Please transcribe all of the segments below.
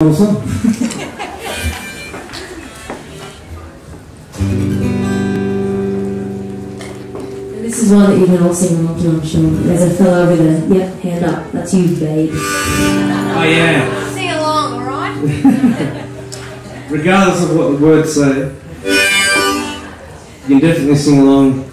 Also. And this is one that you can all sing along to, I'm sure. There's a fellow over there. Yep, hand up. That's you, babe. Oh yeah. Sing along, alright? Regardless of what the words say, you can definitely sing along.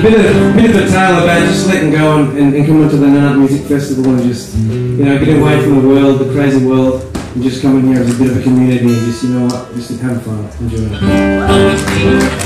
A bit of bit of a tale about just letting go and, and, and coming to the Nannup Music Festival and just you know getting away from the world, the crazy world, and just coming here as a bit of a community and just you know what, just having fun, enjoying it.